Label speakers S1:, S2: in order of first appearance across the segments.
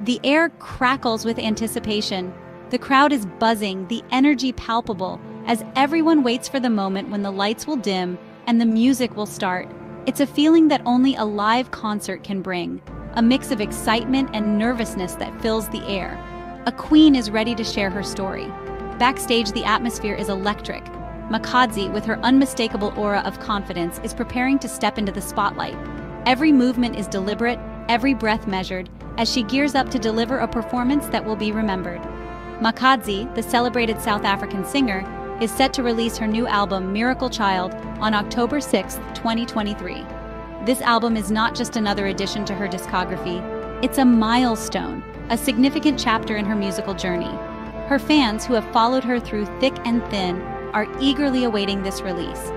S1: The air crackles with anticipation. The crowd is buzzing, the energy palpable, as everyone waits for the moment when the lights will dim and the music will start. It's a feeling that only a live concert can bring, a mix of excitement and nervousness that fills the air. A queen is ready to share her story. Backstage, the atmosphere is electric. Makhadzi, with her unmistakable aura of confidence, is preparing to step into the spotlight. Every movement is deliberate, every breath measured, as she gears up to deliver a performance that will be remembered. Makhadzi, the celebrated South African singer, is set to release her new album Miracle Child on October 6, 2023. This album is not just another addition to her discography, it's a milestone, a significant chapter in her musical journey. Her fans, who have followed her through thick and thin, are eagerly awaiting this release.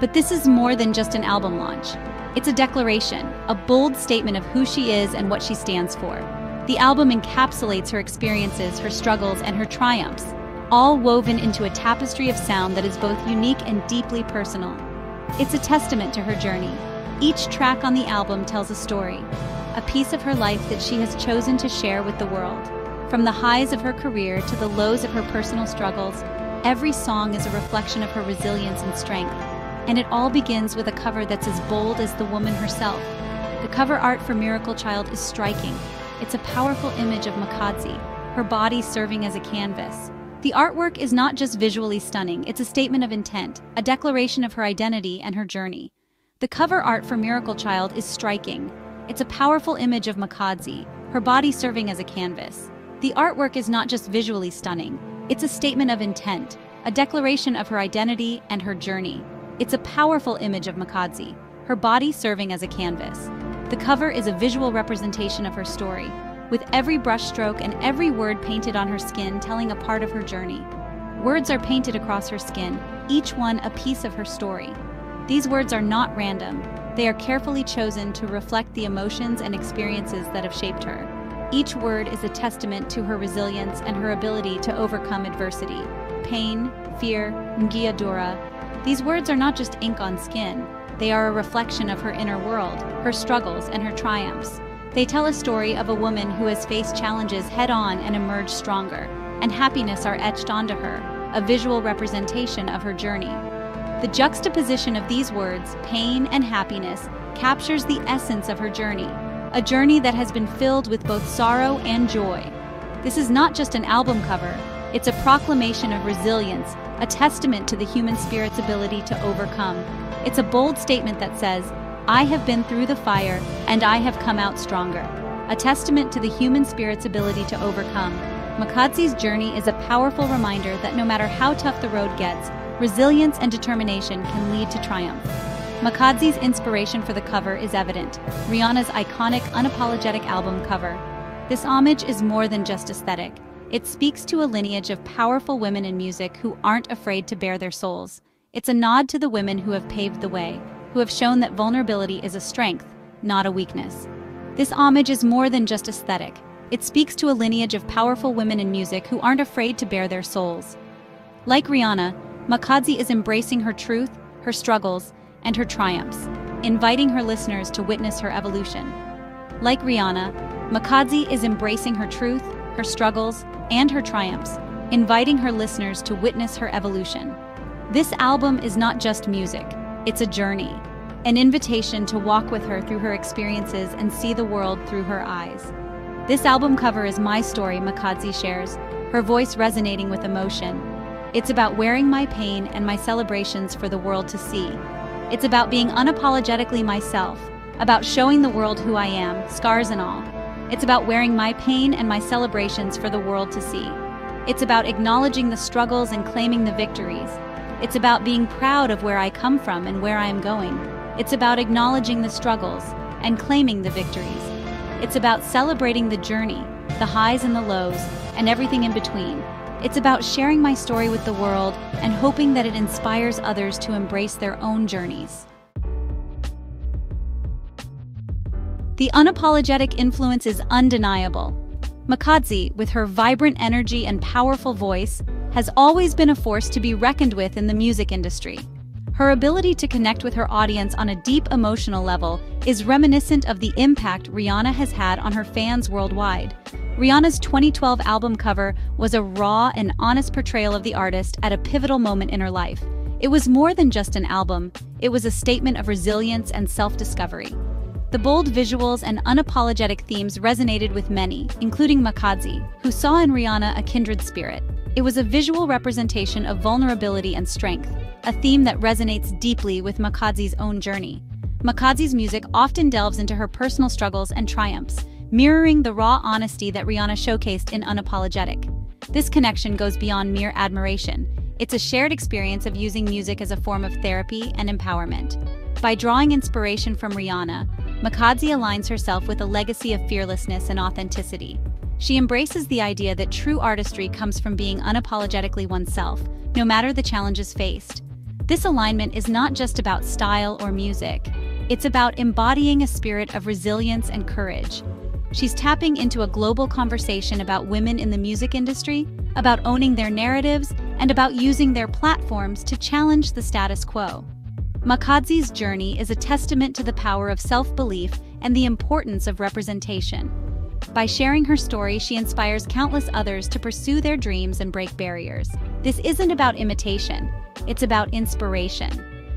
S1: But this is more than just an album launch. It's a declaration, a bold statement of who she is and what she stands for. The album encapsulates her experiences, her struggles, and her triumphs, all woven into a tapestry of sound that is both unique and deeply personal. It's a testament to her journey. Each track on the album tells a story, a piece of her life that she has chosen to share with the world. From the highs of her career to the lows of her personal struggles, every song is a reflection of her resilience and strength. And it all begins with a cover that's as bold as the woman herself. The cover art for Miracle Child is striking. It's a powerful image of Makhadzi, her body serving as a canvas. The artwork is not just visually stunning, it's a statement of intent, a declaration of her identity and her journey. The cover art for Miracle Child is striking. It's a powerful image of Makhadzi, her body serving as a canvas. The artwork is not just visually stunning, it's a statement of intent, a declaration of her identity and her journey. It's a powerful image of Makhadzi, her body serving as a canvas. The cover is a visual representation of her story, with every brushstroke and every word painted on her skin telling a part of her journey. Words are painted across her skin, each one a piece of her story. These words are not random, they are carefully chosen to reflect the emotions and experiences that have shaped her. Each word is a testament to her resilience and her ability to overcome adversity. Pain, fear, ngiadura. These words are not just ink on skin, they are a reflection of her inner world, her struggles, and her triumphs. They tell a story of a woman who has faced challenges head on and emerged stronger, and happiness are etched onto her, a visual representation of her journey. The juxtaposition of these words, pain and happiness, captures the essence of her journey, a journey that has been filled with both sorrow and joy. This is not just an album cover, it's a proclamation of resilience, a testament to the human spirit's ability to overcome. It's a bold statement that says, I have been through the fire, and I have come out stronger. A testament to the human spirit's ability to overcome. Makhadzi's journey is a powerful reminder that no matter how tough the road gets, resilience and determination can lead to triumph. Makhadzi's inspiration for the cover is evident Rihanna's iconic, unapologetic album cover. This homage is more than just aesthetic, it speaks to a lineage of powerful women in music who aren't afraid to bare their souls. It's a nod to the women who have paved the way, who have shown that vulnerability is a strength, not a weakness. This homage is more than just aesthetic. It speaks to a lineage of powerful women in music who aren't afraid to bare their souls. Like Rihanna, Makhadzi is embracing her truth, her struggles, and her triumphs, inviting her listeners to witness her evolution. Like Rihanna, Makhadzi is embracing her truth, her struggles, and her triumphs, inviting her listeners to witness her evolution. This album is not just music, it's a journey, an invitation to walk with her through her experiences and see the world through her eyes. This album cover is my story, Makhadzi shares, her voice resonating with emotion. It's about wearing my pain and my celebrations for the world to see. It's about being unapologetically myself, about showing the world who I am, scars and all. It's about wearing my pain and my celebrations for the world to see. It's about acknowledging the struggles and claiming the victories. It's about being proud of where I come from and where I am going. It's about acknowledging the struggles and claiming the victories. It's about celebrating the journey, the highs and the lows, and everything in between. It's about sharing my story with the world and hoping that it inspires others to embrace their own journeys. The unapologetic influence is undeniable. Makhadzi, with her vibrant energy and powerful voice, has always been a force to be reckoned with in the music industry. Her ability to connect with her audience on a deep emotional level is reminiscent of the impact Rihanna has had on her fans worldwide. Rihanna's 2012 album cover was a raw and honest portrayal of the artist at a pivotal moment in her life. It was more than just an album, it was a statement of resilience and self-discovery. The bold visuals and unapologetic themes resonated with many, including Makhadzi, who saw in Rihanna a kindred spirit. It was a visual representation of vulnerability and strength, a theme that resonates deeply with Makhadzi's own journey. Makhadzi's music often delves into her personal struggles and triumphs, mirroring the raw honesty that Rihanna showcased in Unapologetic. This connection goes beyond mere admiration. It's a shared experience of using music as a form of therapy and empowerment. By drawing inspiration from Rihanna, Makhadzi aligns herself with a legacy of fearlessness and authenticity. She embraces the idea that true artistry comes from being unapologetically oneself, no matter the challenges faced. This alignment is not just about style or music, it's about embodying a spirit of resilience and courage. She's tapping into a global conversation about women in the music industry, about owning their narratives, and about using their platforms to challenge the status quo. Makhadzi's journey is a testament to the power of self-belief and the importance of representation. By sharing her story, she inspires countless others to pursue their dreams and break barriers. This isn't about imitation, it's about inspiration.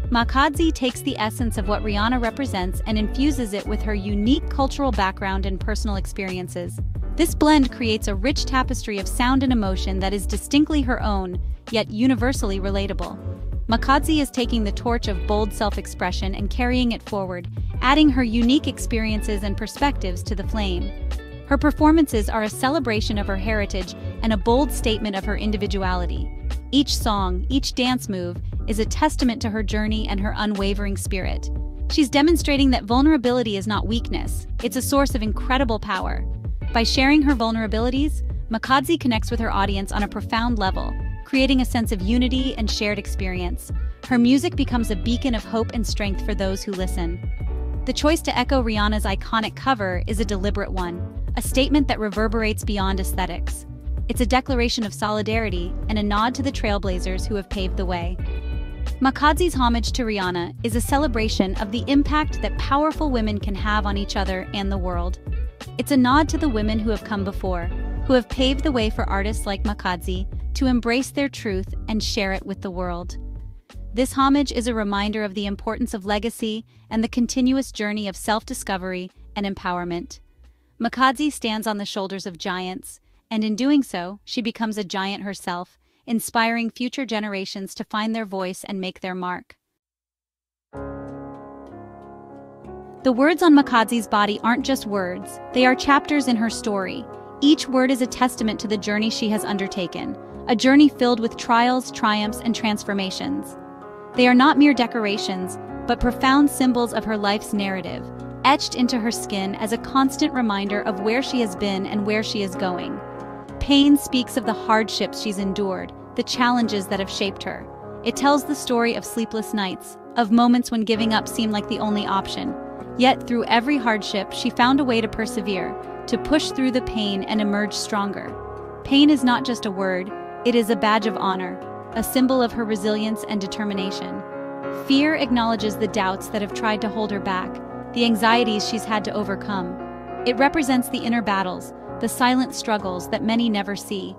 S1: Makhadzi takes the essence of what Rihanna represents and infuses it with her unique cultural background and personal experiences. This blend creates a rich tapestry of sound and emotion that is distinctly her own, yet universally relatable. Makhadzi is taking the torch of bold self-expression and carrying it forward, adding her unique experiences and perspectives to the flame. Her performances are a celebration of her heritage and a bold statement of her individuality. Each song, each dance move, is a testament to her journey and her unwavering spirit. She's demonstrating that vulnerability is not weakness, it's a source of incredible power. By sharing her vulnerabilities, Makhadzi connects with her audience on a profound level, creating a sense of unity and shared experience. Her music becomes a beacon of hope and strength for those who listen. The choice to echo Rihanna's iconic cover is a deliberate one, a statement that reverberates beyond aesthetics. It's a declaration of solidarity and a nod to the trailblazers who have paved the way. Makhadzi's homage to Rihanna is a celebration of the impact that powerful women can have on each other and the world. It's a nod to the women who have come before, who have paved the way for artists like Makhadzi to embrace their truth and share it with the world. This homage is a reminder of the importance of legacy and the continuous journey of self-discovery and empowerment. Makhadzi stands on the shoulders of giants, and in doing so, she becomes a giant herself, inspiring future generations to find their voice and make their mark. The words on Makhadzi's body aren't just words, they are chapters in her story. Each word is a testament to the journey she has undertaken, a journey filled with trials, triumphs, and transformations. They are not mere decorations, but profound symbols of her life's narrative, etched into her skin as a constant reminder of where she has been and where she is going. Pain speaks of the hardships she's endured, the challenges that have shaped her. It tells the story of sleepless nights, of moments when giving up seemed like the only option. Yet through every hardship, she found a way to persevere, to push through the pain and emerge stronger. Pain is not just a word, it is a badge of honor, a symbol of her resilience and determination. Fear acknowledges the doubts that have tried to hold her back, the anxieties she's had to overcome. It represents the inner battles, the silent struggles that many never see.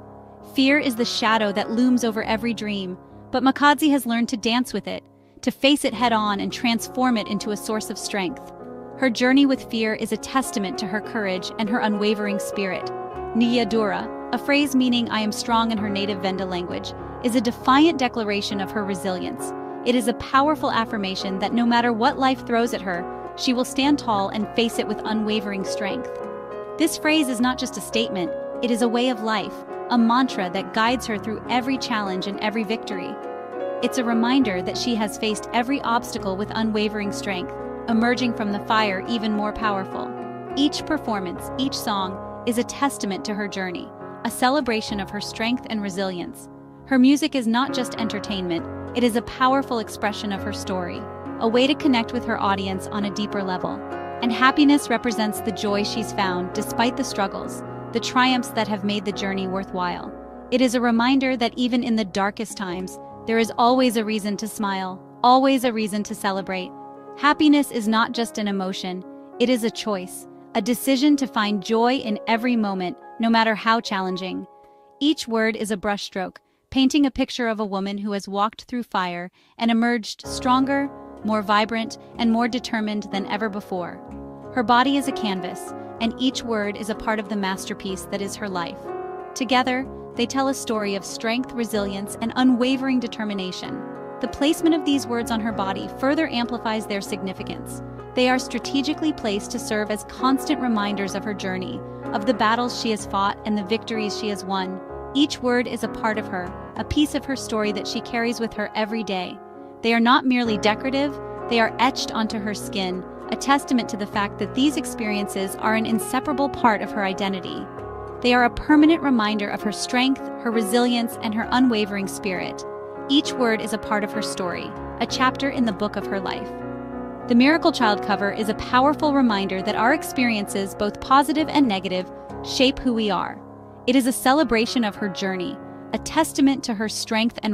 S1: Fear is the shadow that looms over every dream, but Makhadzi has learned to dance with it, to face it head on and transform it into a source of strength. Her journey with fear is a testament to her courage and her unwavering spirit. Niyadura, a phrase meaning I am strong in her native Venda language, is a defiant declaration of her resilience. It is a powerful affirmation that no matter what life throws at her, she will stand tall and face it with unwavering strength. This phrase is not just a statement, it is a way of life, a mantra that guides her through every challenge and every victory. It's a reminder that she has faced every obstacle with unwavering strength, emerging from the fire even more powerful. Each performance, each song, is a testament to her journey, a celebration of her strength and resilience. Her music is not just entertainment, it is a powerful expression of her story, a way to connect with her audience on a deeper level. And happiness represents the joy she's found despite the struggles, the triumphs that have made the journey worthwhile. It is a reminder that even in the darkest times, there is always a reason to smile, always a reason to celebrate. Happiness is not just an emotion, it is a choice, a decision to find joy in every moment, no matter how challenging. Each word is a brushstroke, painting a picture of a woman who has walked through fire and emerged stronger, more vibrant, and more determined than ever before. Her body is a canvas, and each word is a part of the masterpiece that is her life. Together, they tell a story of strength, resilience, and unwavering determination. The placement of these words on her body further amplifies their significance. They are strategically placed to serve as constant reminders of her journey, of the battles she has fought and the victories she has won. Each word is a part of her, a piece of her story that she carries with her every day. They are not merely decorative, they are etched onto her skin, a testament to the fact that these experiences are an inseparable part of her identity. They are a permanent reminder of her strength, her resilience, and her unwavering spirit. Each word is a part of her story, a chapter in the book of her life. The Miracle Child cover is a powerful reminder that our experiences, both positive and negative, shape who we are. It is a celebration of her journey, a testament to her strength and